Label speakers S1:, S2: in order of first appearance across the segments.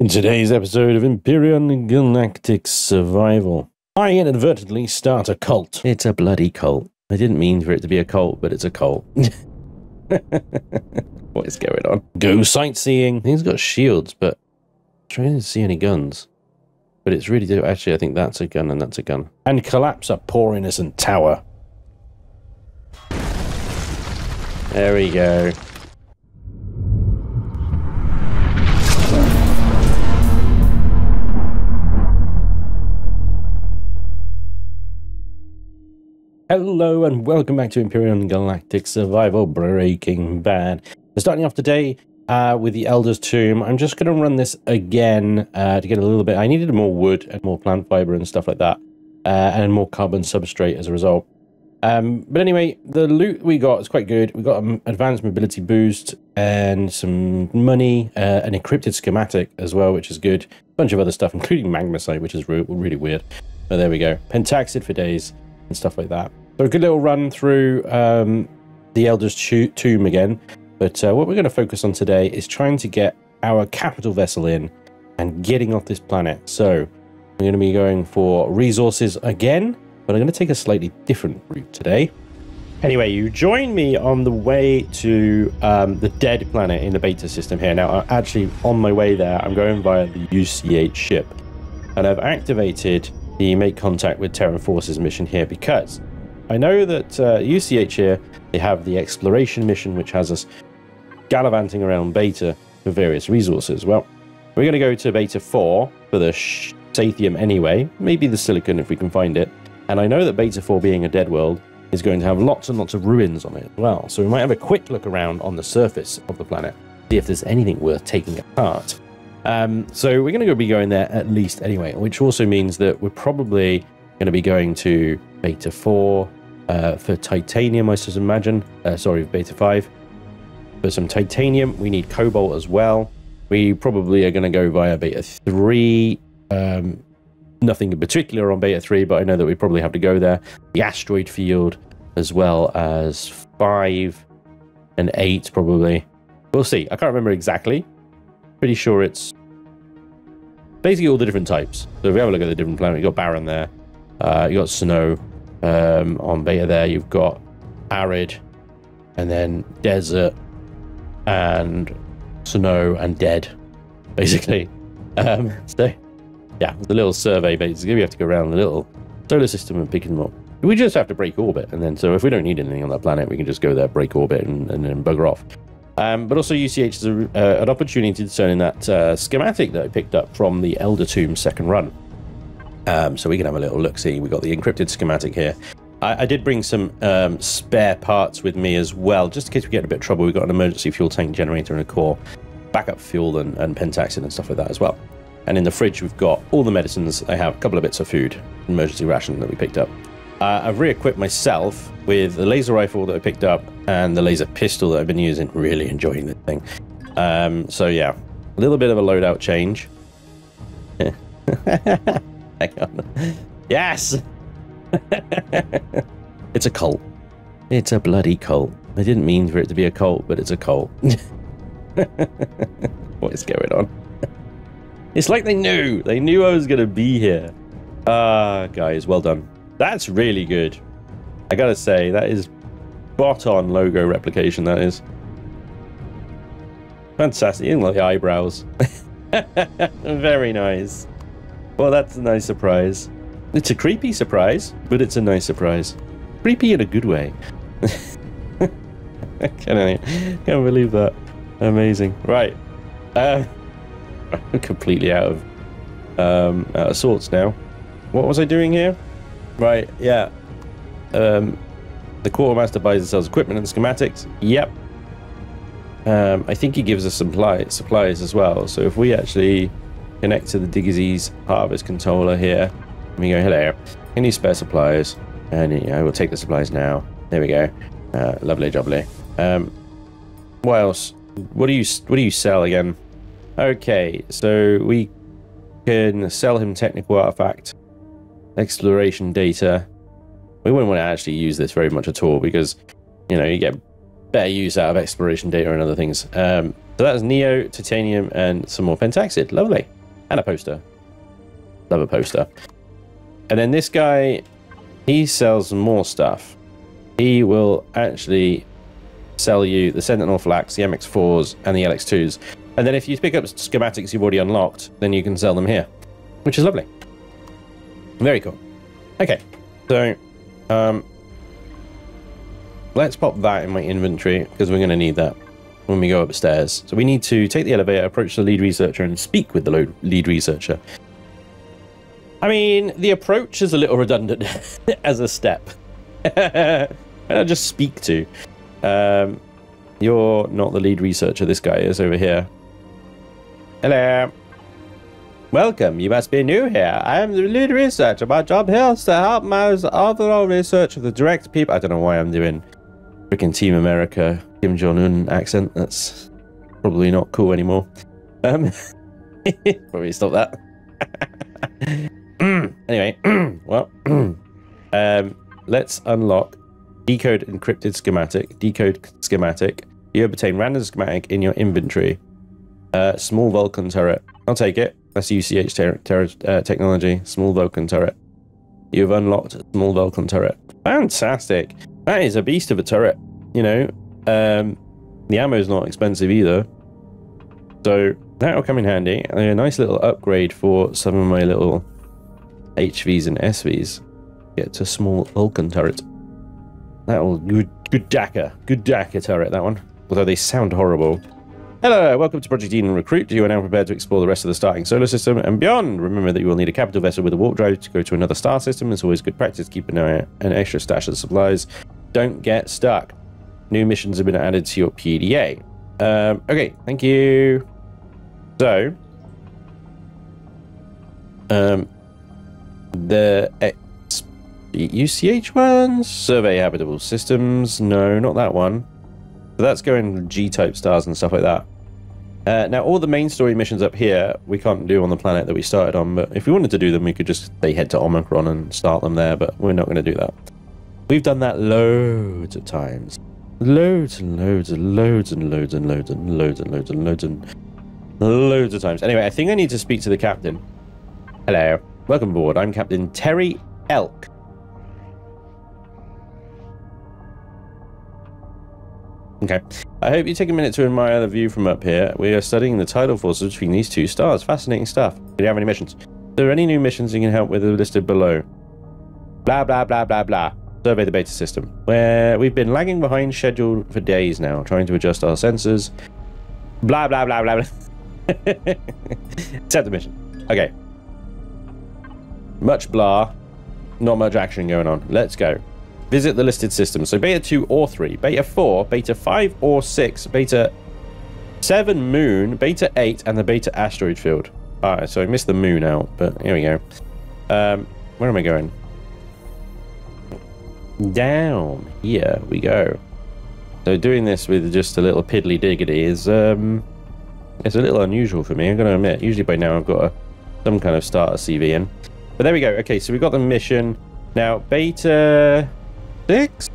S1: In today's episode of Empyrion Galactic Survival, I inadvertently start a cult.
S2: It's a bloody cult. I didn't mean for it to be a cult, but it's a cult. what is going on?
S1: Go sightseeing.
S2: He's got shields, but I'm trying to see any guns. But it's really do actually I think that's a gun and that's a gun.
S1: And collapse a poor innocent tower.
S2: There we go.
S1: Hello and welcome back to Empyrion Galactic Survival Breaking Bad. Starting off today uh, with the Elder's Tomb. I'm just going to run this again uh, to get a little bit. I needed more wood and more plant fiber and stuff like that, uh, and more carbon substrate as a result. Um, but anyway, the loot we got is quite good. We got an advanced mobility boost and some money, uh, an encrypted schematic as well, which is good. A bunch of other stuff, including magmacite, which is re really weird. But there we go. Pentaxid for days and stuff like that. So a good little run through um, the Elder's Tomb again. But uh, what we're going to focus on today is trying to get our capital vessel in and getting off this planet. So we're going to be going for resources again, but I'm going to take a slightly different route today. Anyway, you join me on the way to um, the dead planet in the beta system here. Now, actually, on my way there, I'm going via the UCH ship. And I've activated the make contact with Terran Forces mission here because I know that uh, UCH here, they have the exploration mission, which has us gallivanting around Beta for various resources. Well, we're going to go to Beta 4 for the Sathium anyway, maybe the Silicon if we can find it. And I know that Beta 4 being a dead world is going to have lots and lots of ruins on it as well. So we might have a quick look around on the surface of the planet, see if there's anything worth taking apart. Um, so we're going to be going there at least anyway, which also means that we're probably going to be going to Beta 4, uh, for titanium, I should imagine. Uh, sorry, beta 5. For some titanium, we need cobalt as well. We probably are going to go via beta 3. Um, nothing in particular on beta 3, but I know that we probably have to go there. The asteroid field, as well as 5 and 8, probably. We'll see. I can't remember exactly. Pretty sure it's basically all the different types. So if we have a look at the different planets, you've got Barren there. Uh, you got Snow, um, on beta there, you've got arid, and then desert, and snow and dead, basically. Um, so, yeah, the little survey basically, we have to go around the little solar system and pick them up. We just have to break orbit, and then so if we don't need anything on that planet, we can just go there, break orbit, and, and then bugger off. Um, but also UCH is a, uh, an opportunity to turn in that uh, schematic that I picked up from the Elder Tomb second run. Um, so we can have a little look see. We got the encrypted schematic here. I, I did bring some um, spare parts with me as well, just in case we get a bit of trouble. We've got an emergency fuel tank generator and a core, backup fuel and, and pentaxid and stuff like that as well. And in the fridge, we've got all the medicines. I have a couple of bits of food, emergency ration that we picked up. Uh, I've re-equipped myself with the laser rifle that I picked up and the laser pistol that I've been using. Really enjoying this thing. Um, so yeah, a little bit of a loadout change. Hang on. Yes! it's a cult. It's a bloody cult. I didn't mean for it to be a cult, but it's a cult. what is going on? It's like they knew. They knew I was going to be here. Ah, uh, guys, well done. That's really good. I gotta say, that is spot on logo replication, that is. Fantastic. You like the eyebrows. Very nice. Well, that's a nice surprise. It's a creepy surprise, but it's a nice surprise. Creepy in a good way. I can't, can't believe that. Amazing. Right. Uh, I'm completely out of um, out of sorts now. What was I doing here? Right, yeah. Um, the quartermaster buys and sells equipment and schematics. Yep. Um, I think he gives us supply, supplies as well. So if we actually connect to the Diggy's harvest controller here. Me go, hello, any spare supplies? And yeah, we'll take the supplies now. There we go. Uh, lovely jubbly. Um, what else? What do you what do you sell again? Okay, so we can sell him technical artifact, exploration data. We wouldn't want to actually use this very much at all because, you know, you get better use out of exploration data and other things. Um, So that's Neo, Titanium, and some more Pentaxid. Lovely. And a poster. Love a poster. And then this guy, he sells more stuff. He will actually sell you the Sentinel Flax, the MX4s, and the LX2s. And then if you pick up schematics you've already unlocked, then you can sell them here, which is lovely. Very cool. Okay, so um, let's pop that in my inventory because we're going to need that when we go upstairs. So we need to take the elevator, approach the lead researcher, and speak with the lead researcher. I mean, the approach is a little redundant as a step. and I'll just speak to. Um, you're not the lead researcher. This guy is over here. Hello. Welcome. You must be new here. I am the lead researcher. My job here is to help my overall research of the direct people. I don't know why I'm doing freaking Team America Kim Jong Un accent. That's probably not cool anymore. Um, probably stop that. anyway, well, um, let's unlock decode encrypted schematic, decode schematic. You obtain random schematic in your inventory. Uh, small Vulcan turret. I'll take it. UCH ter ter uh, technology. Small Vulcan turret. You've unlocked a small Vulcan turret. Fantastic. That is a beast of a turret. You know, um, the ammo is not expensive either. So that'll come in handy. A nice little upgrade for some of my little HVs and SVs. Get to small Vulcan turret. That will good good Dakka. Good Dakka turret, that one. Although they sound horrible. Hello, welcome to Project Eden Recruit. You are now prepared to explore the rest of the starting solar system and beyond. Remember that you will need a capital vessel with a warp drive to go to another star system. It's always good practice to keep an eye an extra stash of supplies. Don't get stuck. New missions have been added to your PDA. Um, okay, thank you. So, um, the UCH ones, survey habitable systems. No, not that one. So that's going G-type stars and stuff like that. Uh, now, all the main story missions up here, we can't do on the planet that we started on, but if we wanted to do them, we could just say head to Omicron and start them there, but we're not going to do that. We've done that loads of times. Loads and loads and loads and loads and loads and loads and loads and loads and loads of times. Anyway, I think I need to speak to the captain. Hello. Welcome aboard. I'm Captain Terry Elk. Okay. I hope you take a minute to admire the view from up here. We are studying the tidal forces between these two stars. Fascinating stuff. Do you have any missions? Are there any new missions you can help with listed below? Blah, blah, blah, blah, blah. Survey the beta system. Where we've been lagging behind schedule for days now, trying to adjust our sensors. Blah, blah, blah, blah, blah. Set the mission. Okay. Much blah. Not much action going on. Let's go. Visit the listed systems. So beta 2 or 3, beta 4, beta 5 or 6, beta 7 moon, beta 8, and the beta asteroid field. Alright, so I missed the moon out, but here we go. Um, where am I going? Down. Here we go. So doing this with just a little piddly diggity is um, it's a little unusual for me. I'm going to admit. Usually by now I've got a, some kind of starter CV in. But there we go. Okay, so we've got the mission. Now beta six.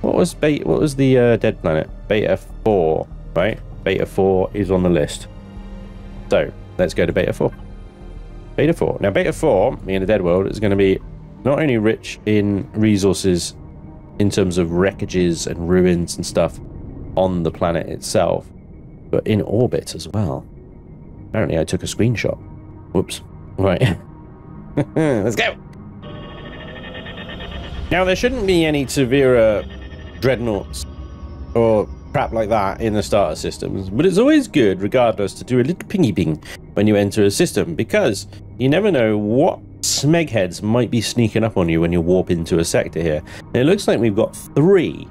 S1: What was beta? What was the uh, dead planet? Beta four, right? Beta four is on the list. So let's go to beta four. Beta four. Now beta four, in the dead world, is going to be not only rich in resources in terms of wreckages and ruins and stuff on the planet itself, but in orbit as well. Apparently, I took a screenshot. Whoops. Right. Let's go. Now, there shouldn't be any severe dreadnoughts or crap like that in the starter systems, but it's always good, regardless, to do a little pingy ping when you enter a system because you never know what smegheads might be sneaking up on you when you warp into a sector here. And it looks like we've got three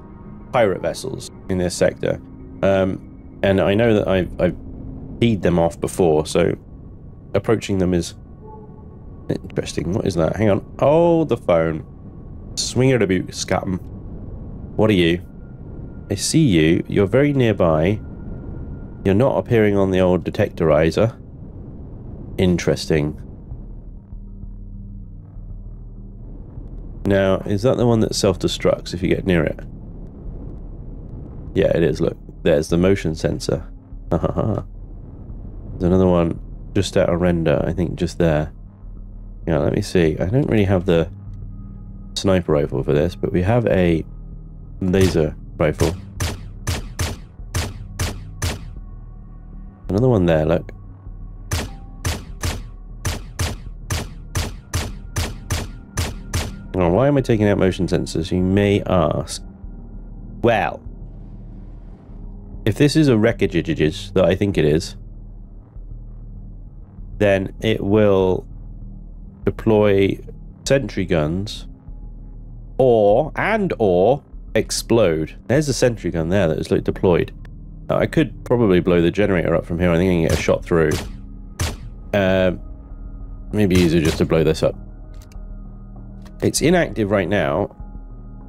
S1: pirate vessels in this sector, um, and I know that I've, I've peed them off before, so approaching them is interesting. What is that? Hang on. Oh, the phone. Swinger the boot, scum. What are you? I see you. You're very nearby. You're not appearing on the old detectorizer. Interesting. Now, is that the one that self-destructs if you get near it? Yeah, it is, look.
S2: there's the motion sensor. There's another one just out of render, I think just there. Yeah, let me see. I don't really have the sniper rifle for this, but we have a laser rifle. Another one there, look. Why am I taking out motion sensors, you may ask? Well, if this is a wreckage that I think it is, then it will deploy sentry guns or and or explode. There's a sentry gun there that is like deployed. Now, I could probably blow the generator up from here. I think I can get a shot through. Um, maybe easier just to blow this up. It's inactive right now.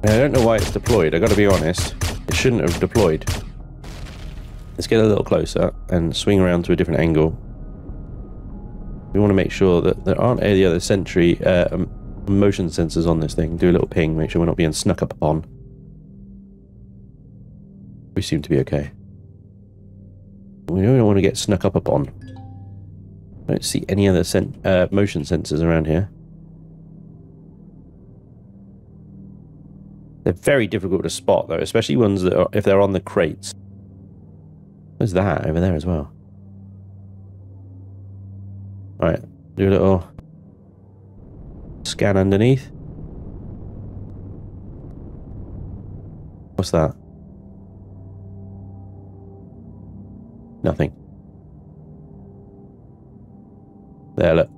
S2: I don't know why it's deployed. I got to be honest. It shouldn't have deployed. Let's get a little closer and swing around to a different angle. We want to make sure that there aren't any other sentry uh, motion sensors on this thing. Do a little ping, make sure we're not being snuck up upon. We seem to be okay. We don't want to get snuck up upon. I don't see any other sen uh, motion sensors around here. They're very difficult to spot though, especially ones that are, if they're on the crates. There's that over there as well. Alright, do a little scan underneath. What's that? Nothing. There, look.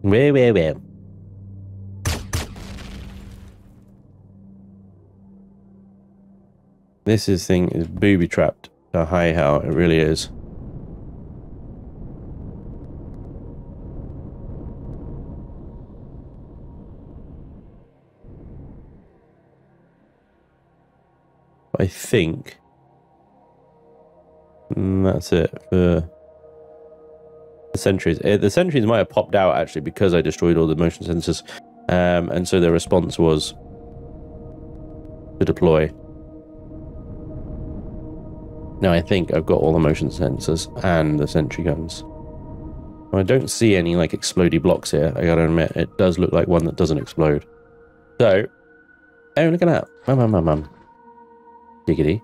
S2: Where, where, where? This is thing is booby trapped to high how it really is. I think mm, that's it for the sentries. Uh, the sentries might have popped out actually because I destroyed all the motion sensors, um, and so the response was to deploy. Now I think I've got all the motion sensors and the sentry guns. I don't see any like explodey blocks here. I gotta admit, it does look like one that doesn't explode. So, oh look at that! Mum, mum, mum, mum. Giggity.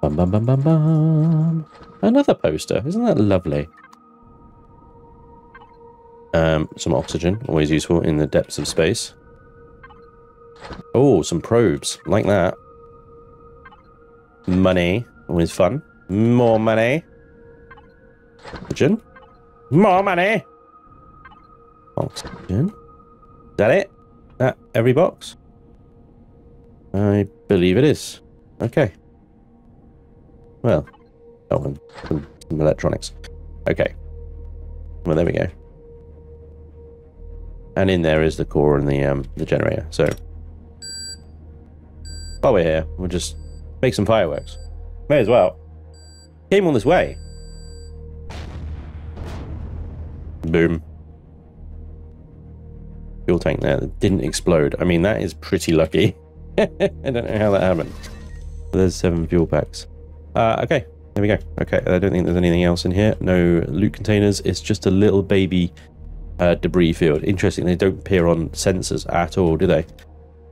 S2: Bum, bum, bum, bum, bum. Another poster. Isn't that lovely? Um, some oxygen, always useful in the depths of space. Oh, some probes, like that. Money, always fun. More money. Oxygen. More money. Oxygen. Is that it? That every box? I believe it is. Okay. Well, oh, and some, some electronics. Okay. Well, there we go. And in there is the core and the um the generator. So while we're here, we'll just make some fireworks. May as well. Came all this way. Boom. Fuel tank there that didn't explode. I mean, that is pretty lucky. I don't know how that happened. There's seven fuel packs. Uh, okay, there we go. Okay, I don't think there's anything else in here. No loot containers. It's just a little baby uh, debris field. Interesting, they don't appear on sensors at all, do they?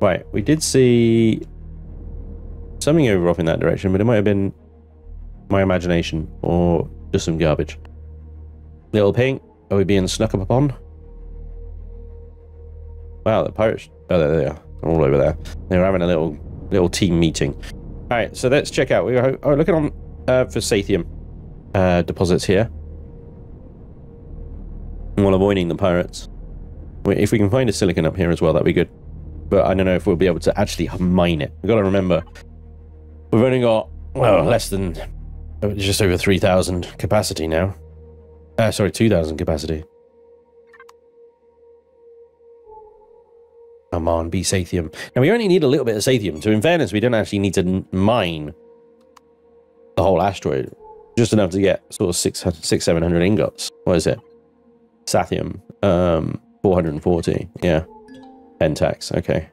S2: Right, we did see something over off in that direction, but it might have been my imagination or just some garbage. Little pink. Are we being snuck up upon? Wow, the pirates. Oh, there they are. All over there. They were having a little little team meeting. All right, so let's check out. We are oh, looking on uh, for Sathium uh, deposits here while avoiding the pirates. If we can find a silicon up here as well, that'd be good. But I don't know if we'll be able to actually mine it. We've got to remember, we've only got, well, less than, just over 3,000 capacity now. Uh, sorry, 2,000 capacity. Come on, be Sathium. Now, we only need a little bit of Sathium. So, in fairness, we don't actually need to mine the whole asteroid. Just enough to get sort of six, six 700 ingots. What is it? Sathium. Um, 440. Yeah. Pentax. Okay.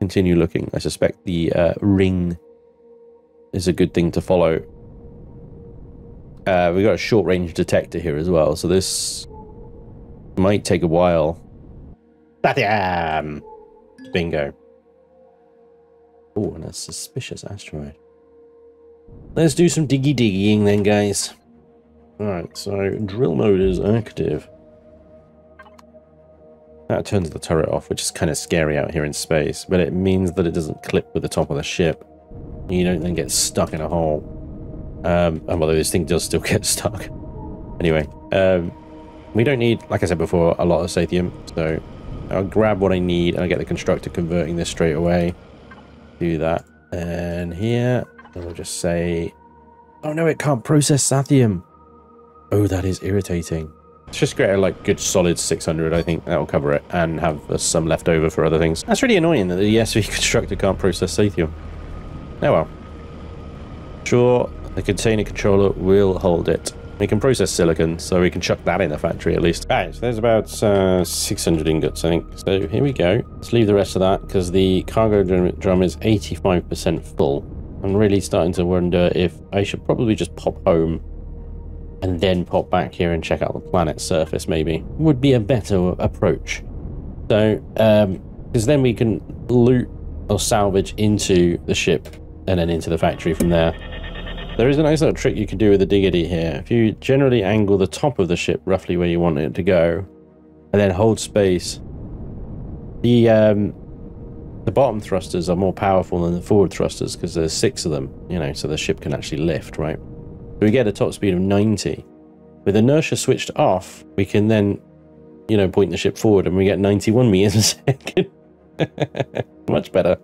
S2: continue looking. I suspect the uh, ring is a good thing to follow. Uh, we've got a short range detector here as well, so this might take a while. Bam! Bingo. Oh, and a suspicious asteroid. Let's do some diggy diggying then, guys. Alright, so drill mode is active. That turns the turret off, which is kind of scary out here in space, but it means that it doesn't clip with the top of the ship. You don't then get stuck in a hole. Um, and although this thing does still get stuck. Anyway, um, we don't need, like I said before, a lot of Sathium, so I'll grab what I need and I get the constructor converting this straight away. Do that. And here, and we'll just say, oh no, it can't process Sathium. Oh, that is irritating. Let's just get a like good solid 600. I think that'll cover it and have uh, some left over for other things. That's really annoying that the ESV constructor can't process Sathium. Oh well. Sure, the container controller will hold it. We can process silicon, so we can chuck that in the factory at least. Alright, so there's about uh, 600 ingots, I think. So here we go. Let's leave the rest of that because the cargo drum is 85% full. I'm really starting to wonder if I should probably just pop home and then pop back here and check out the planet's surface maybe. Would be a better approach. So, because um, then we can loot or salvage into the ship and then into the factory from there. There is a nice little trick you can do with the diggity here. If you generally angle the top of the ship roughly where you want it to go, and then hold space, the um, the bottom thrusters are more powerful than the forward thrusters because there's six of them, you know, so the ship can actually lift, right? So we get a top speed of 90. With inertia switched off, we can then, you know, point the ship forward and we get 91 meters a second. Much better.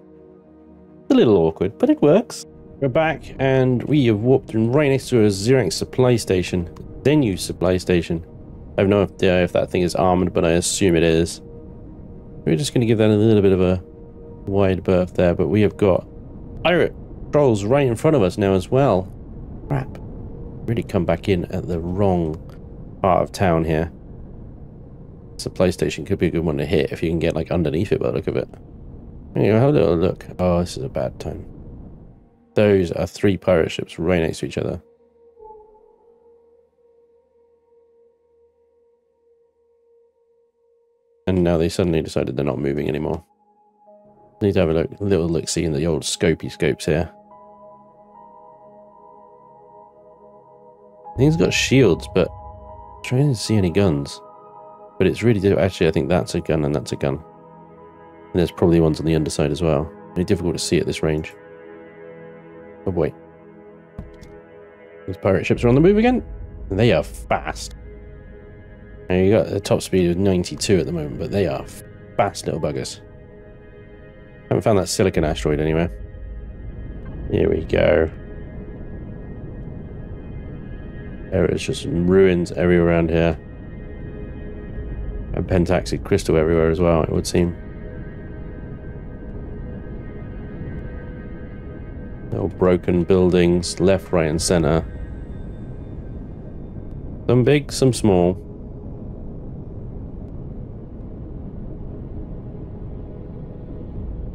S2: A little awkward, but it works. We're back and we have warped in right next to a Zirax supply station. Zenu supply station. I have no idea if that thing is armored, but I assume it is. We're just going to give that a little bit of a wide berth there, but we have got pirate trolls right in front of us now as well. Crap really come back in at the wrong part of town here. Supply station could be a good one to hit if you can get like underneath it by the look of it. Anyway, have a little look. Oh, this is a bad time. Those are three pirate ships right next to each other. And now they suddenly decided they're not moving anymore. Need to have a look, little look see in the old scopy scopes here. Things got shields, but I'm trying to see any guns. But it's really difficult. Actually, I think that's a gun and that's a gun. And there's probably ones on the underside as well. Difficult to see at this range. Oh boy. These pirate ships are on the move again. They are fast. Now you got the top speed of 92 at the moment, but they are fast little buggers. Haven't found that silicon asteroid anywhere. Here we go. There is just ruins everywhere around here. And pentaxid crystal everywhere as well, it would seem. Little broken buildings, left, right, and center. Some big, some small.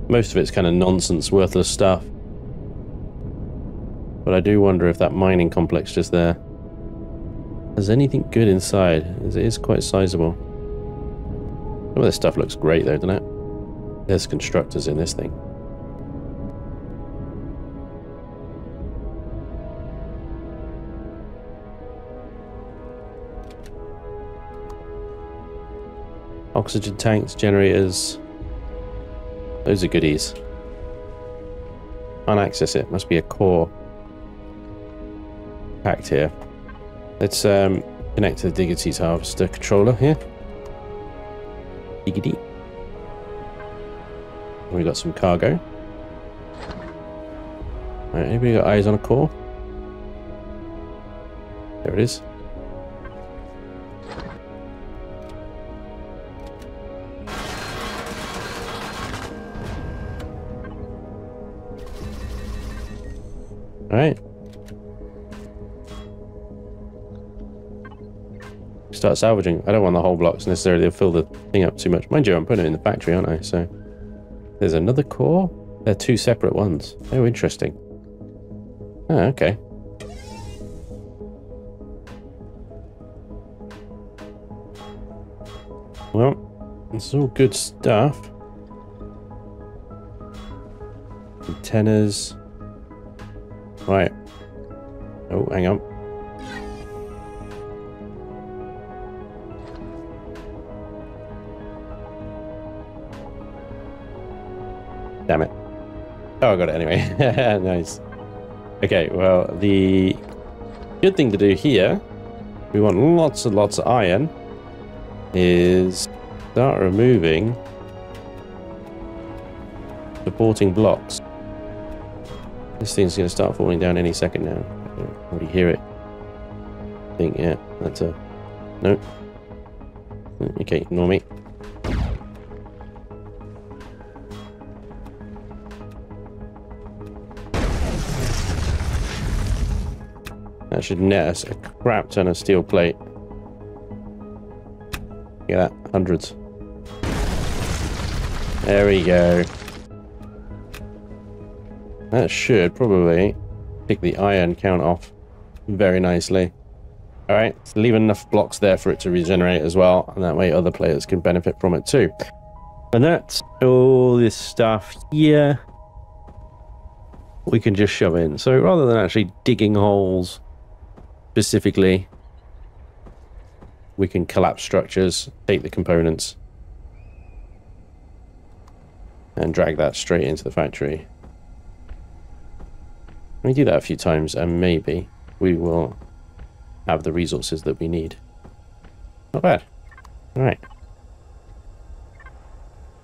S2: Most of it's kind of nonsense, worthless stuff. But I do wonder if that mining complex just there has anything good inside. as It is quite sizable. Some of this stuff looks great though, doesn't it? There's constructors in this thing. Oxygen tanks, generators. Those are goodies. Can't access it. Must be a core packed here. Let's um, connect to the Diggity's harvester controller here. Diggity. We got some cargo. Right, anybody got eyes on a core? There it is. All right. start salvaging. I don't want the whole blocks necessarily to fill the thing up too much. Mind you, I'm putting it in the factory, aren't I? So There's another core? They're two separate ones. Oh, interesting. Oh, okay. Well, it's all good stuff. Antennas. Right. Oh, hang on. Damn it. Oh, I got it anyway. nice. Okay, well, the good thing to do here, we want lots and lots of iron, is start removing supporting blocks. This thing's going to start falling down any second now. I already hear it. I think, yeah, that's a... Nope. Okay, ignore me. That should net us a crap ton of steel plate. Look at that, hundreds. There we go. That should probably pick the iron count off very nicely. Alright, so leave enough blocks there for it to regenerate as well, and that way other players can benefit from it too. And that's all this stuff here we can just shove in. So rather than actually digging holes specifically, we can collapse structures, take the components, and drag that straight into the factory. We do that a few times and maybe we will have the resources that we need. Not bad. Alright.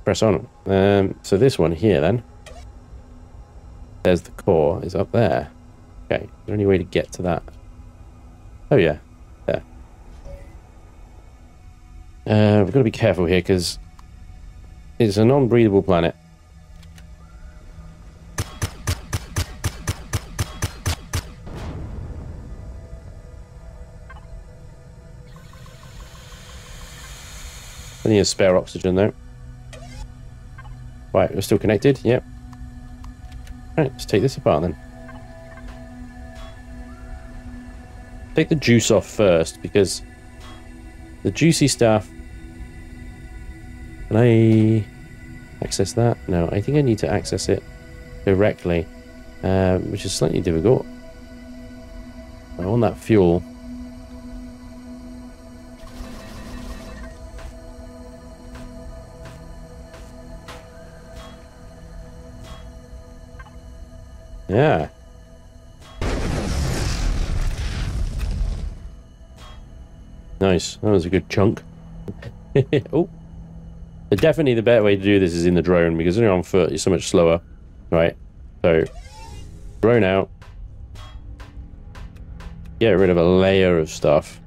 S2: Press on. Um, so this one here then. There's the core, is up there. Okay, is there any way to get to that? Oh yeah, there. Uh, we've got to be careful here because it's a non-breathable planet. Plenty a spare oxygen though. Right, we're still connected, yep. Right, let's take this apart then. Take the juice off first because the juicy stuff. Can I access that? No, I think I need to access it directly, uh, which is slightly difficult. I want that fuel. Yeah. Nice. That was a good chunk. oh. Definitely the better way to do this is in the drone because when you're on foot, you're so much slower. Right. So, drone out. Get rid of a layer of stuff.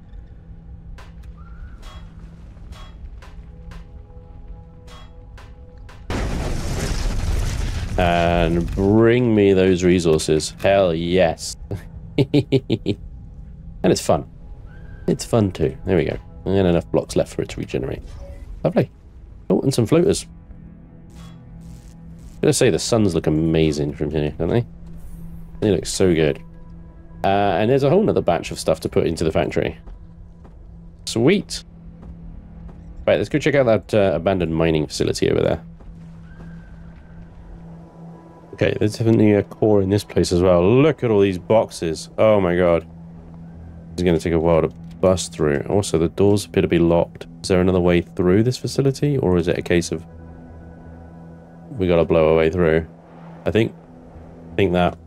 S2: And bring me those resources. Hell yes. and it's fun. It's fun too. There we go. And enough blocks left for it to regenerate. Lovely. Oh, and some floaters. I'm gonna say the suns look amazing from here, don't they? They look so good. Uh, and there's a whole other batch of stuff to put into the factory. Sweet. Right, let's go check out that uh, abandoned mining facility over there. Okay, there's definitely a core in this place as well. Look at all these boxes. Oh my god. It's going to take a while to bust through. Also, the doors appear to be locked. Is there another way through this facility? Or is it a case of... We got to blow our way through? I think... I think that...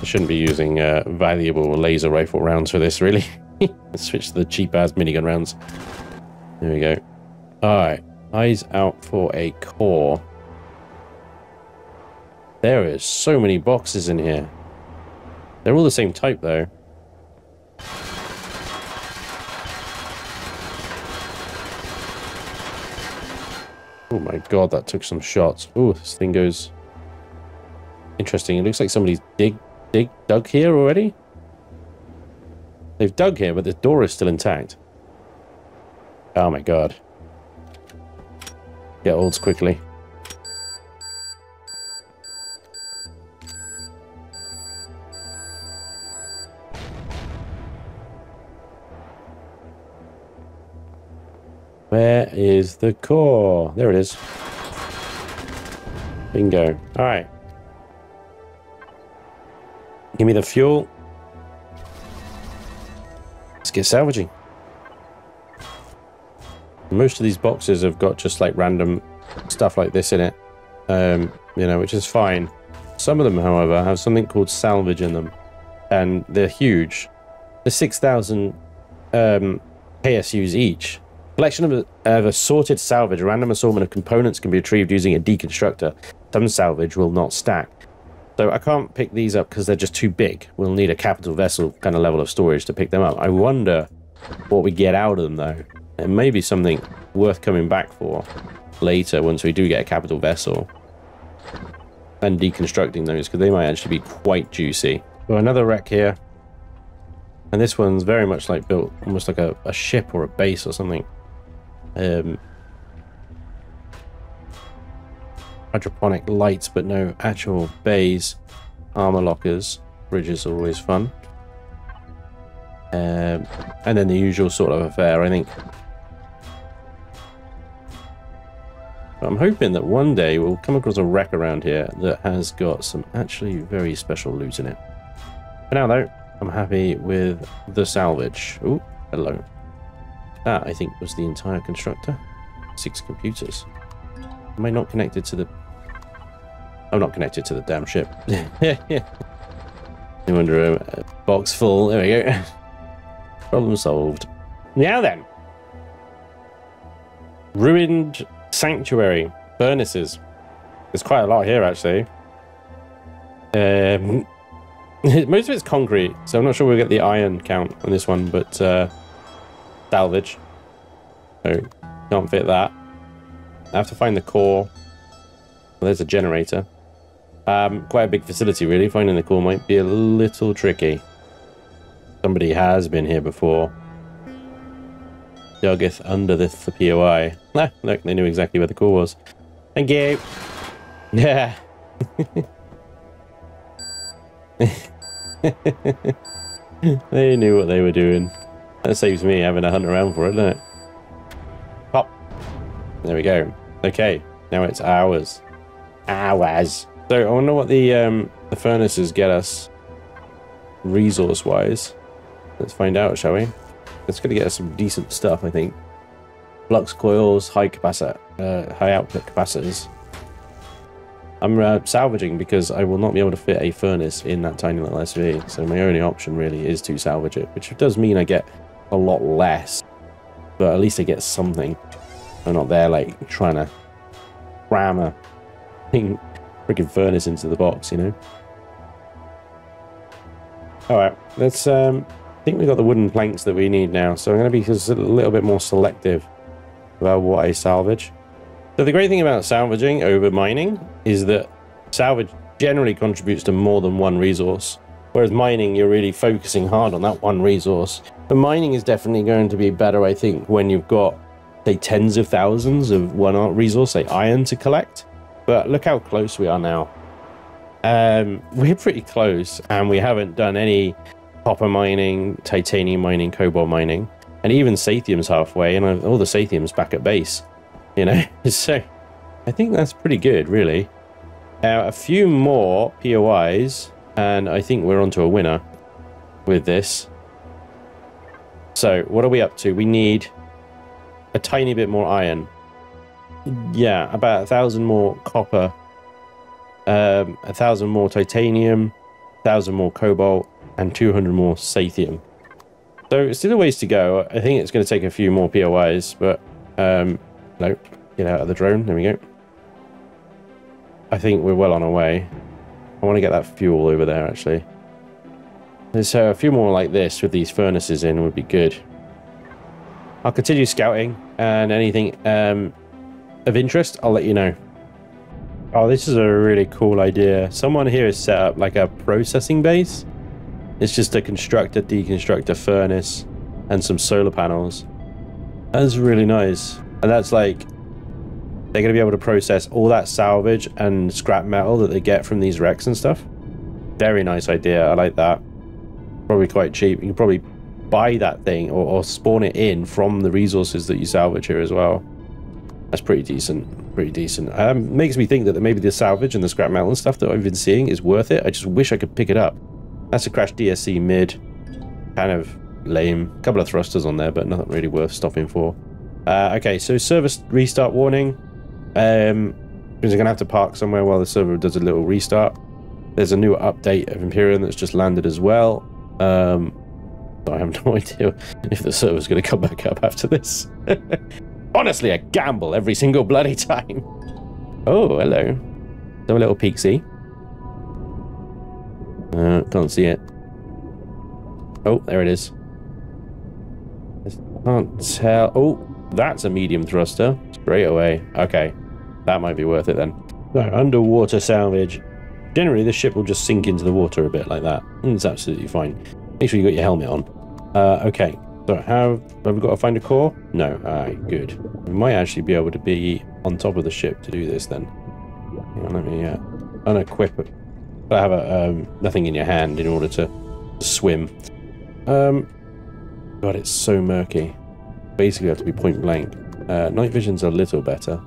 S2: I shouldn't be using uh, valuable laser rifle rounds for this, really. Let's switch to the cheap-ass minigun rounds. There we go. Alright. Eyes out for a core. There is so many boxes in here. They're all the same type, though. Oh my god, that took some shots. Oh, this thing goes... Interesting. It looks like somebody's dig, dig, dug here already. They've dug here, but the door is still intact. Oh my god.
S1: get olds quickly. Where is the core? There it is. Bingo. All right. Give me the fuel. Let's get salvaging. Most of these boxes have got just like random stuff like this in it, um, you know, which is fine. Some of them, however, have something called salvage in them, and they're huge. They're 6,000 um, KSUs each. Collection of, of assorted salvage, a random assortment of components can be retrieved using a deconstructor. Some salvage will not stack. So I can't pick these up because they're just too big. We'll need a capital vessel kind of level of storage to pick them up. I wonder what we get out of them though. It may be something worth coming back for later once we do get a capital vessel. And deconstructing those because they might actually be quite juicy. So another wreck here. And this one's very much like built almost like a, a ship or a base or something. Um, hydroponic lights, but no actual bays. Armor lockers. Bridges are always fun. Um, and then the usual sort of affair, I think. I'm hoping that one day we'll come across a wreck around here that has got some actually very special loot in it. For now, though, I'm happy with the salvage. Oh, hello. That, I think, was the entire constructor. Six computers. Am I not connected to the I'm not connected to the damn ship. I wonder a, a box full. There we go. Problem solved. Now then. Ruined sanctuary. Furnaces. There's quite a lot here, actually. Um, most of it's concrete, so I'm not sure we'll get the iron count on this one, but uh, salvage. So, can't fit that. I have to find the core. Well, there's a generator. Um, quite a big facility, really. Finding the core might be a little tricky. Somebody has been here before. Duggeth under the, the POI. Ah, look, they knew exactly where the core was. Thank you. Yeah. they knew what they were doing. That saves me having to hunt around for it, doesn't it? Pop. There we go. Okay, now it's ours. Ours. So I wonder what the um, the furnaces get us resource-wise. Let's find out, shall we? It's going to get us some decent stuff, I think. Flux coils, high capacitor, uh, high output capacitors. I'm uh, salvaging because I will not be able to fit a furnace in that tiny little SV. So my only option really is to salvage it, which does mean I get a lot less. But at least they get something. They're not there like trying to ram a thing freaking furnace into the box, you know? Alright, let's, um, I think we got the wooden planks that we need now, so I'm going to be just a little bit more selective about what I salvage. So the great thing about salvaging over mining is that salvage generally contributes to more than one resource, whereas mining, you're really focusing hard on that one resource. But mining is definitely going to be better, I think, when you've got, say, tens of thousands of one art resource, say iron to collect. But look how close we are now. Um, we're pretty close, and we haven't done any copper mining, titanium mining, cobalt mining, and even Sathium's halfway, and all the Sathium's back at base. You know, so I think that's pretty good, really. Uh, a few more POIs, and I think we're onto a winner with this. So, what are we up to? We need a tiny bit more iron yeah, about a thousand more copper, um, a thousand more titanium, a thousand more cobalt, and 200 more sathium. So it's still a ways to go. I think it's going to take a few more POIs, but um, no, get out of the drone. There we go. I think we're well on our way. I want to get that fuel over there, actually. So a few more like this with these furnaces in would be good. I'll continue scouting and anything um, of interest, I'll let you know. Oh, this is a really cool idea. Someone here has set up like a processing base. It's just a constructor, deconstructor furnace and some solar panels. That's really nice. And that's like they're going to be able to process all that salvage and scrap metal that they get from these wrecks and stuff. Very nice idea. I like that. Probably quite cheap. You can probably buy that thing or, or spawn it in from the resources that you salvage here as well. That's pretty decent. Pretty decent. Um, makes me think that maybe the salvage and the scrap metal and stuff that I've been seeing is worth it. I just wish I could pick it up. That's a crash DSC mid. Kind of lame. A couple of thrusters on there, but nothing really worth stopping for. Uh, okay, so service restart warning. Um, means I'm going to have to park somewhere while the server does a little restart. There's a new update of Empyrion that's just landed as well. Um, I have no idea if the server's going to come back up after this. Honestly, a gamble every single bloody time. Oh, hello. So a little peeksy. Uh, can't see it. Oh, there it is. I Can't tell. Oh, that's a medium thruster. Straight away. Okay. That might be worth it then. So, underwater salvage. Generally, the ship will just sink into the water a bit like that. It's absolutely fine. Make sure you got your helmet on. Uh, okay. So, have, have we got to find a core? No. Alright, good. We might actually be able to be on top of the ship to do this then. On, let me uh, unequip it. But I have a, um, nothing in your hand in order to swim. Um, God, it's so murky. Basically, have to be point blank. Uh, night vision's a little better.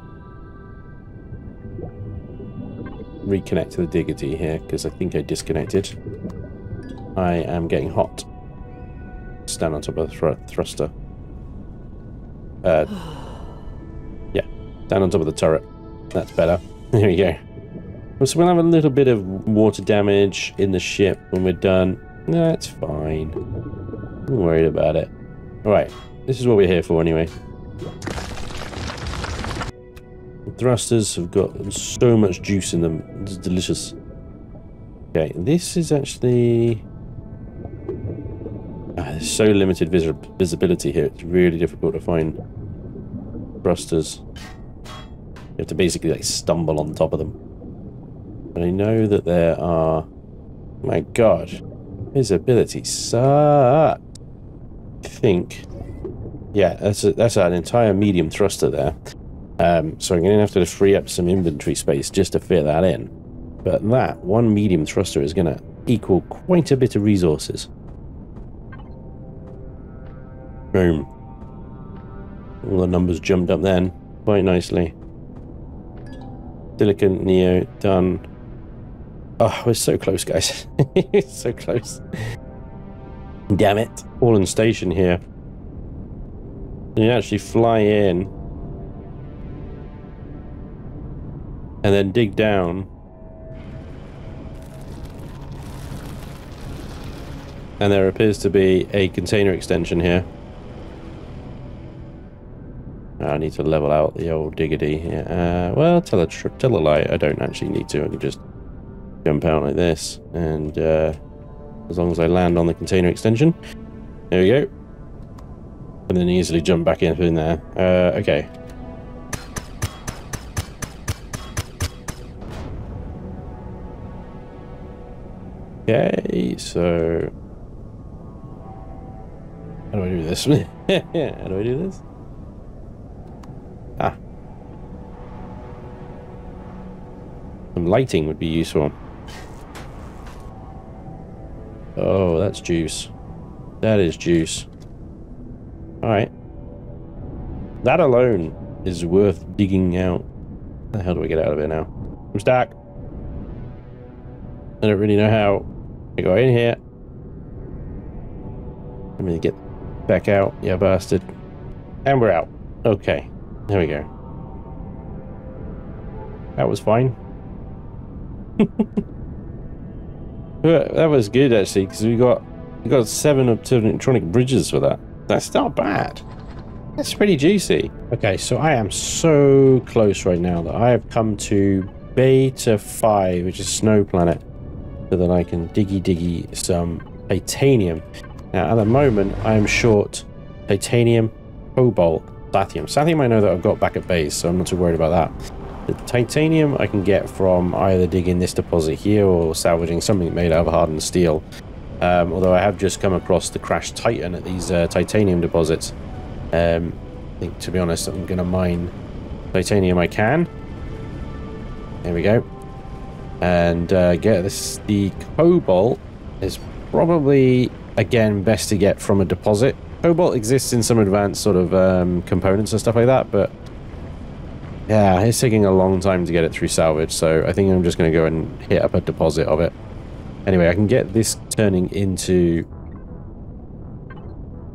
S1: Reconnect to the Diggidy here, because I think I disconnected. I am getting hot. Stand on top of the thr thruster. Uh, yeah, stand on top of the turret. That's better. There we go. So we'll have a little bit of water damage in the ship when we're done. That's fine. I'm worried about it. Alright, this is what we're here for anyway. Thrusters have got so much juice in them. It's delicious. Okay, this is actually... Ah, there's so limited vis visibility here. It's really difficult to find thrusters. You have to basically like stumble on top of them. But I know that there are... My god. Visibility sucks. I think... Yeah, that's a, that's an entire medium thruster there. Um, so I'm going to have to free up some inventory space just to fit that in. But that one medium thruster is going to equal quite a bit of resources. Boom. All the numbers jumped up then quite nicely. Silicon Neo done. Oh, we're so close, guys. so close. Damn it. All in station here. You actually fly in and then dig down and there appears to be a container extension here. I need to level out the old Diggidy here. Uh, well, tell a, tell a lie, I don't actually need to. I can just jump out like this. And uh, as long as I land on the container extension. There we go. And then easily jump back in, in there. Uh, okay. Okay, so... How do I do this? How do I do this? Ah. Some lighting would be useful. Oh, that's juice. That is juice. Alright. That alone is worth digging out. How the hell do I get out of here now? I'm stuck. I don't really know how. I go in here. Let me get back out. Yeah, bastard. And we're out. Okay. There we go. That was fine. that was good actually, because we got we got seven electronic bridges for that. That's not bad. That's pretty juicy. Okay, so I am so close right now that I have come to Beta 5, which is Snow Planet, so that I can diggy diggy some titanium. Now, at the moment, I am short titanium, cobalt, sathium. Sathium I know that I've got back at base, so I'm not too worried about that. The titanium I can get from either digging this deposit here or salvaging something made out of hardened steel. Um, although I have just come across the crashed Titan at these uh, titanium deposits. Um, I think, to be honest, I'm going to mine titanium I can. There we go. And uh, get this. The cobalt is probably, again, best to get from a deposit. Cobalt exists in some advanced sort of um, components and stuff like that, but yeah, it's taking a long time to get it through salvage, so I think I'm just going to go and hit up a deposit of it. Anyway, I can get this turning into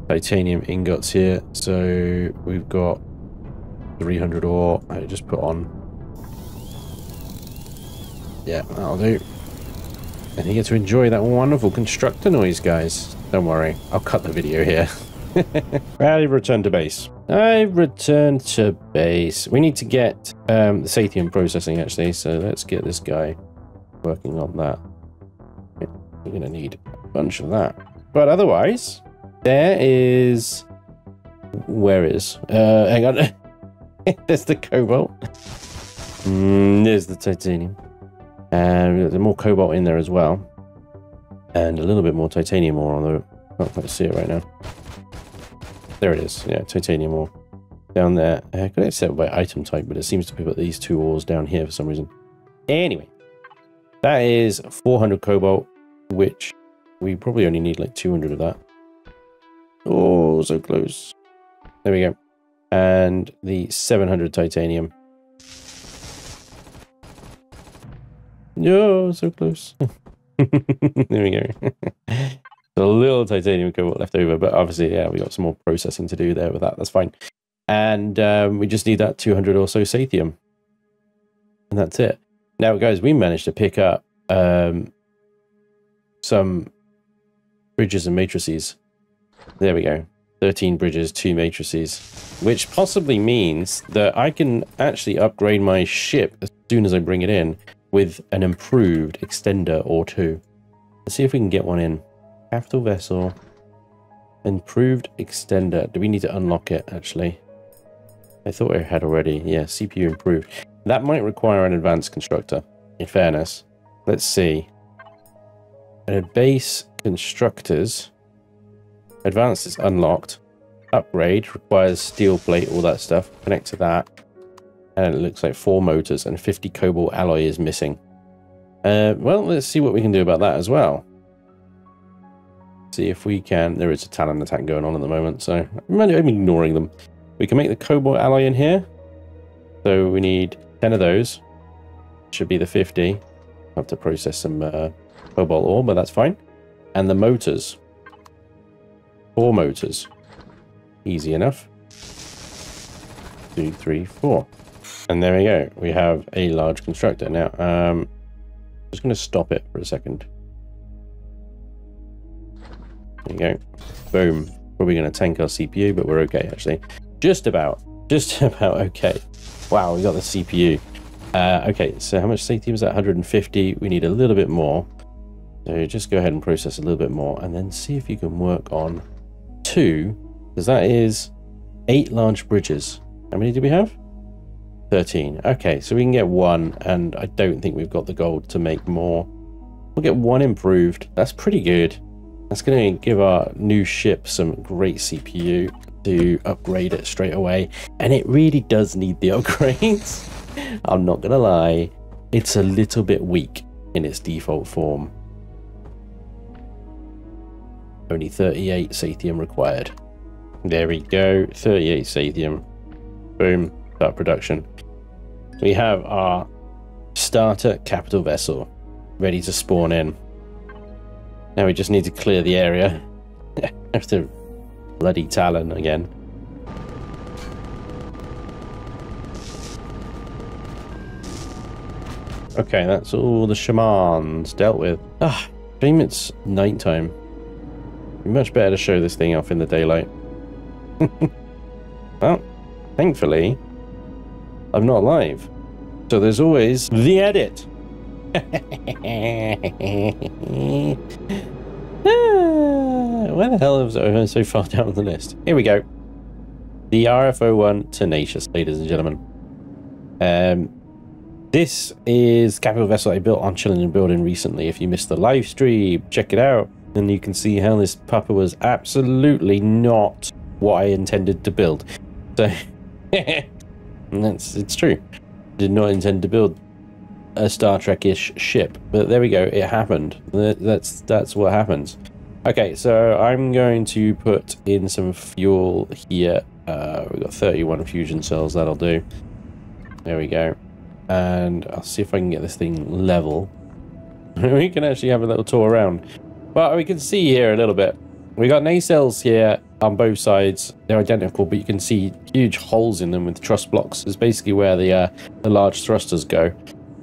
S1: titanium ingots here. So we've got 300 ore. I just put on. Yeah, that'll do. And you get to enjoy that wonderful constructor noise, guys. Don't worry, I'll cut the video here. I've returned to base. I return to base. We need to get um, the Sathium processing, actually, so let's get this guy working on that. We're going to need a bunch of that. But otherwise, there is... Where is? Uh, hang on. there's the cobalt. Mm, there's the titanium. And there's more cobalt in there as well. And a little bit more titanium ore although I Can't quite see it right now. There it is. Yeah, titanium ore. Down there. Uh, I got it set by item type, but it seems to put these two ores down here for some reason. Anyway, that is 400 cobalt, which we probably only need like 200 of that. Oh, so close. There we go. And the 700 titanium. No, so close. there we go. a little titanium cobalt left over, but obviously, yeah, we got some more processing to do there with that. That's fine. And um, we just need that 200 or so Sathium. And that's it. Now, guys, we managed to pick up um, some bridges and matrices. There we go. 13 bridges, 2 matrices. Which possibly means that I can actually upgrade my ship as soon as I bring it in with an improved extender or two. Let's see if we can get one in. Capital vessel. Improved extender. Do we need to unlock it, actually? I thought I had already. Yeah, CPU improved. That might require an advanced constructor, in fairness. Let's see. A base constructors. Advanced is unlocked. Upgrade requires steel plate, all that stuff. Connect to that. And it looks like four motors and 50 cobalt alloy is missing. Uh, well, let's see what we can do about that as well. See if we can... There is a talon attack going on at the moment, so I'm ignoring them. We can make the cobalt alloy in here. So we need 10 of those. Should be the 50. have to process some uh, cobalt ore, but that's fine. And the motors. Four motors. Easy enough. Two, three, four. And there we go. We have a large constructor. Now, um, I'm just going to stop it for a second. There you go. Boom. Probably going to tank our CPU, but we're okay, actually. Just about. Just about okay. Wow, we got the CPU. Uh, okay, so how much safety was that? 150. We need a little bit more. So just go ahead and process a little bit more and then see if you can work on two, because that is eight large bridges. How many do we have? 13. Okay, so we can get one, and I don't think we've got the gold to make more. We'll get one improved. That's pretty good. That's going to give our new ship some great CPU to upgrade it straight away. And it really does need the upgrades. I'm not going to lie. It's a little bit weak in its default form. Only 38 Sathium required. There we go. 38 Sathium. Boom. Start production. We have our starter capital vessel ready to spawn in. Now we just need to clear the area after bloody Talon again. Okay, that's all the shamans dealt with. Ah, shame it's nighttime. Much better to show this thing off in the daylight. well, thankfully, I'm not live. So there's always the edit. Where the hell is I so far down the list? Here we go. The RFO1 Tenacious, ladies and gentlemen. Um, this is capital vessel I built on Chilling and Building recently. If you missed the live stream, check it out. And you can see how this pupper was absolutely not what I intended to build. So, That's it's true. Did not intend to build a Star Trek-ish ship, but there we go. It happened. That's that's what happens. Okay, so I'm going to put in some fuel here. Uh, we've got 31 fusion cells. That'll do. There we go. And I'll see if I can get this thing level. we can actually have a little tour around. Well, we can see here a little bit. We got nacelles here on both sides. They're identical, but you can see huge holes in them with truss blocks. It's basically where the uh, the large thrusters go.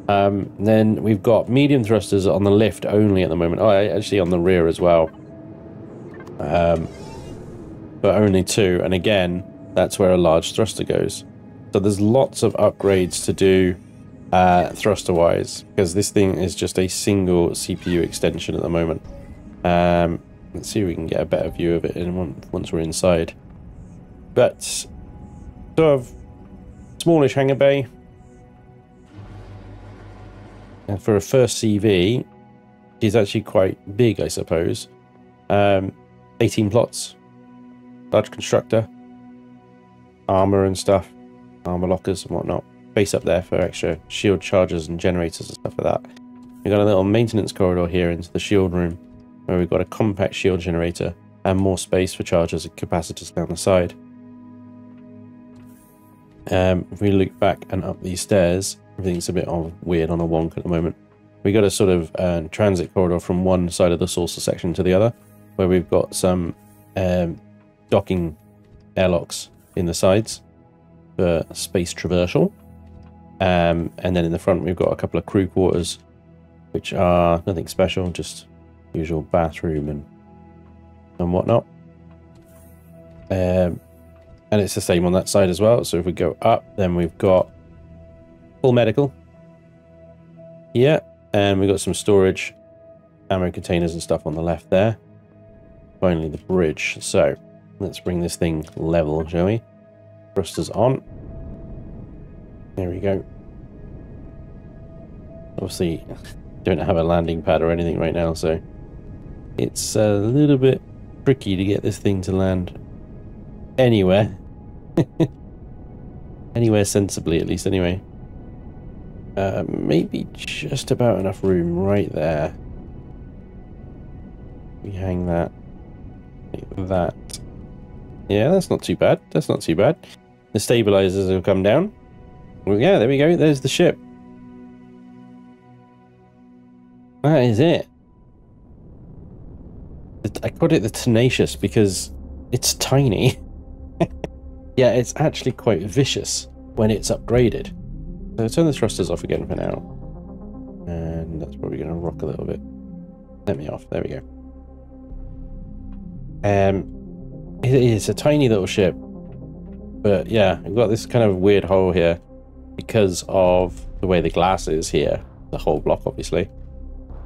S1: Um, then we've got medium thrusters on the lift only at the moment. Oh, actually on the rear as well. Um, but only two. And again, that's where a large thruster goes. So there's lots of upgrades to do uh, thruster-wise because this thing is just a single CPU extension at the moment. Um, let's see if we can get a better view of it in once we're inside. But sort of smallish hangar bay. And for a first CV, it's actually quite big, I suppose. Um, 18 plots, large constructor, armor and stuff, armor lockers and whatnot. Base up there for extra shield chargers and generators and stuff like that. We've got a little maintenance corridor here into the shield room where we've got a compact shield generator and more space for chargers and capacitors down the side. Um, if we look back and up these stairs, everything's a bit of weird on a wonk at the moment. We got a sort of uh, transit corridor from one side of the saucer section to the other, where we've got some um, docking airlocks in the sides for space traversal. Um, and then in the front, we've got a couple of crew quarters, which are nothing special, just usual bathroom and and whatnot. Um, and it's the same on that side as well. So if we go up, then we've got full medical. Yeah, and we've got some storage, ammo containers and stuff on the left there. Finally, the bridge. So let's bring this thing level, shall we? Thrusters on. There we go. Obviously, don't have a landing pad or anything right now, so it's a little bit tricky to get this thing to land anywhere. anywhere sensibly, at least, anyway. Uh, maybe just about enough room right there. We hang that that. Yeah, that's not too bad. That's not too bad. The stabilizers have come down. Well, yeah, there we go. There's the ship. That is it. I called it the Tenacious because it's tiny. yeah, it's actually quite vicious when it's upgraded. So turn the thrusters off again for now. And that's probably going to rock a little bit. Let me off. There we go. Um, it is a tiny little ship. But yeah, we've got this kind of weird hole here because of the way the glass is here. The whole block, obviously.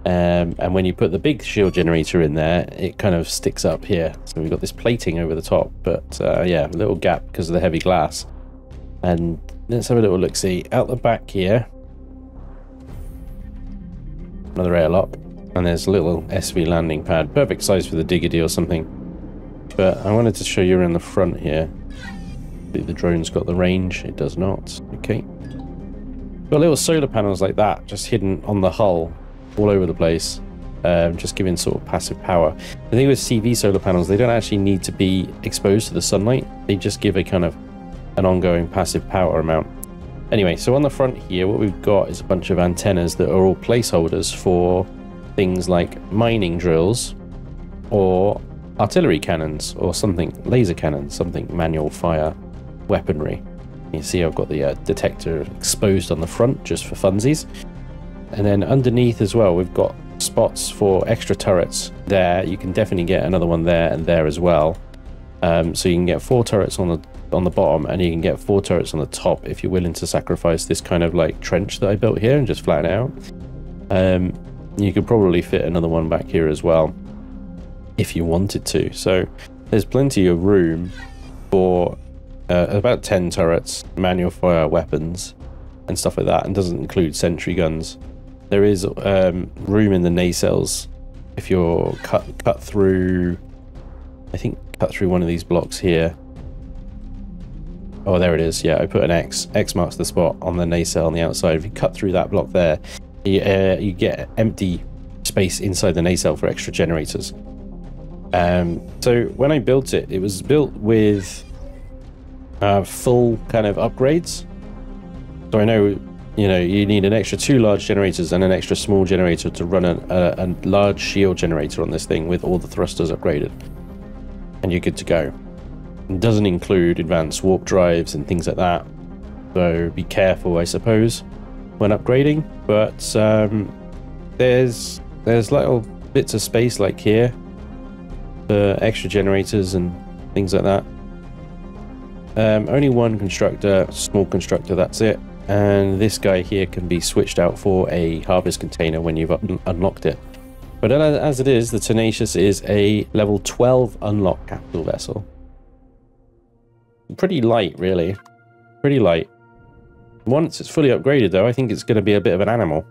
S1: Um, and when you put the big shield generator in there, it kind of sticks up here. So we've got this plating over the top. But uh, yeah, a little gap because of the heavy glass. And let's have a little look-see. Out the back here, another airlock. And there's a little SV landing pad. Perfect size for the Diggidy or something. But I wanted to show you around the front here. The drone's got the range. It does not. Okay. Got little solar panels like that just hidden on the hull all over the place. Um, just giving sort of passive power. The thing with CV solar panels, they don't actually need to be exposed to the sunlight. They just give a kind of an ongoing passive power amount. Anyway, so on the front here, what we've got is a bunch of antennas that are all placeholders for things like mining drills or artillery cannons or something, laser cannons, something manual fire weaponry. You see I've got the uh, detector exposed on the front just for funsies. And then underneath as well, we've got spots for extra turrets there. You can definitely get another one there and there as well. Um, so you can get four turrets on the on the bottom and you can get four turrets on the top if you're willing to sacrifice this kind of like trench that I built here and just flatten out. Um, you could probably fit another one back here as well if you wanted to. So there's plenty of room for uh, about 10 turrets, manual fire weapons, and stuff like that, and doesn't include sentry guns. There is um, room in the nacelles if you're cut cut through. I think cut through one of these blocks here. Oh, there it is. Yeah, I put an X. X marks the spot on the nacelle on the outside. If you cut through that block there, you, uh, you get empty space inside the nacelle for extra generators. Um, so when I built it, it was built with uh, full kind of upgrades. So I know, you know, you need an extra two large generators and an extra small generator to run a, a, a large shield generator on this thing with all the thrusters upgraded. And you're good to go. It doesn't include advanced warp drives and things like that. So be careful, I suppose, when upgrading. But um, there's there's little bits of space like here for extra generators and things like that. Um, only one constructor, small constructor, that's it. And this guy here can be switched out for a harvest container when you've un unlocked it. But as it is, the Tenacious is a level 12 unlock capital vessel. Pretty light, really. Pretty light. Once it's fully upgraded, though, I think it's going to be a bit of an animal.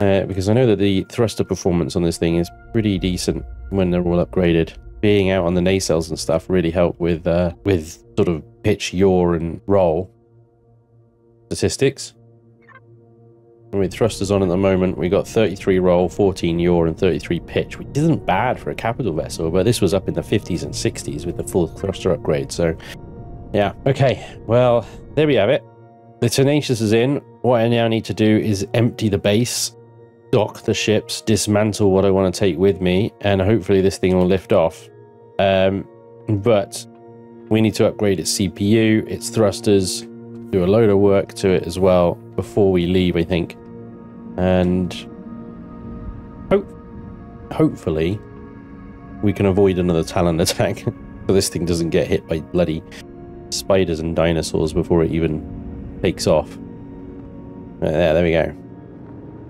S1: Uh, because I know that the thruster performance on this thing is pretty decent when they're all upgraded. Being out on the nacelles and stuff really help with uh, with sort of pitch, yaw, and roll statistics. And with thrusters on at the moment, we got 33 roll, 14 yaw, and 33 pitch, which isn't bad for a capital vessel, but this was up in the 50s and 60s with the full thruster upgrade. So, yeah. Okay, well, there we have it. The Tenacious is in. What I now need to do is empty the base dock the ships, dismantle what I want to take with me, and hopefully this thing will lift off. Um, but we need to upgrade its CPU, its thrusters, do a load of work to it as well before we leave, I think. And hope, hopefully we can avoid another Talon attack so this thing doesn't get hit by bloody spiders and dinosaurs before it even takes off. There, there we go.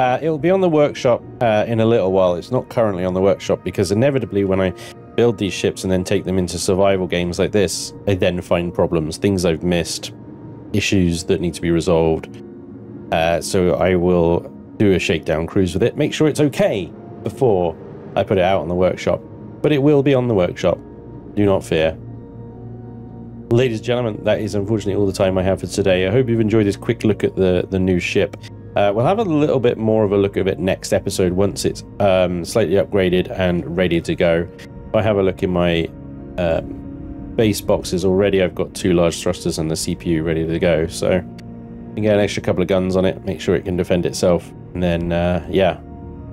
S1: Uh, it'll be on the workshop uh, in a little while. It's not currently on the workshop because inevitably when I build these ships and then take them into survival games like this, I then find problems, things I've missed, issues that need to be resolved. Uh, so I will do a shakedown cruise with it, make sure it's okay before I put it out on the workshop. But it will be on the workshop. Do not fear. Ladies and gentlemen, that is unfortunately all the time I have for today. I hope you've enjoyed this quick look at the, the new ship. Uh, we'll have a little bit more of a look at it next episode once it's um, slightly upgraded and ready to go. I have a look in my um, base boxes already. I've got two large thrusters and the CPU ready to go. So you get an extra couple of guns on it, make sure it can defend itself. And then, uh, yeah,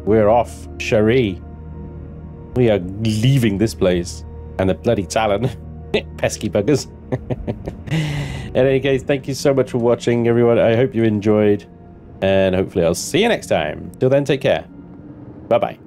S1: we're off. Cherie. We are leaving this place. And the bloody Talon. Pesky buggers. In any case, thank you so much for watching, everyone. I hope you enjoyed and hopefully I'll see you next time. Till then, take care. Bye bye.